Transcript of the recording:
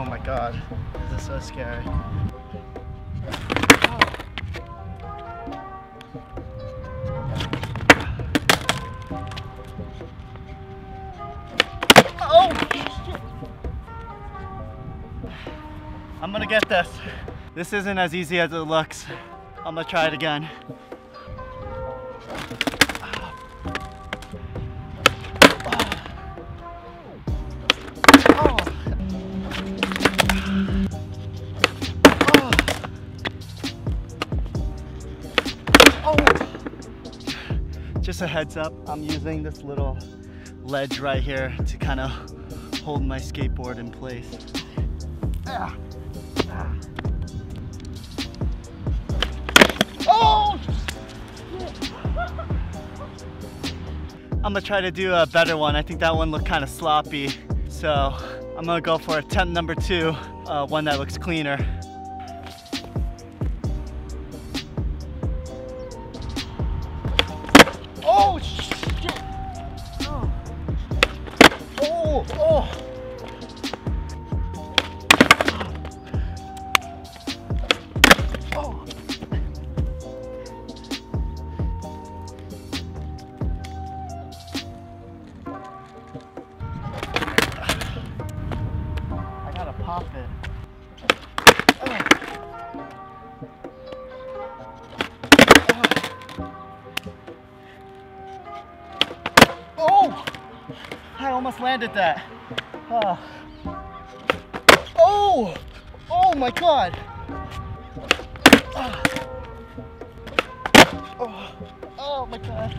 Oh my god, this is so scary. Oh! I'm gonna get this. This isn't as easy as it looks. I'm gonna try it again. Just a heads up, I'm using this little ledge right here to kind of hold my skateboard in place. Ah. Oh! I'm gonna try to do a better one. I think that one looked kind of sloppy. So I'm gonna go for attempt number two, uh, one that looks cleaner. Oh shit! Oh, oh! oh. Pop it. Oh! I almost landed that. Oh! Oh! Oh my god! Ah. Oh, oh my god.